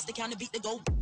It's the kind of beat that go.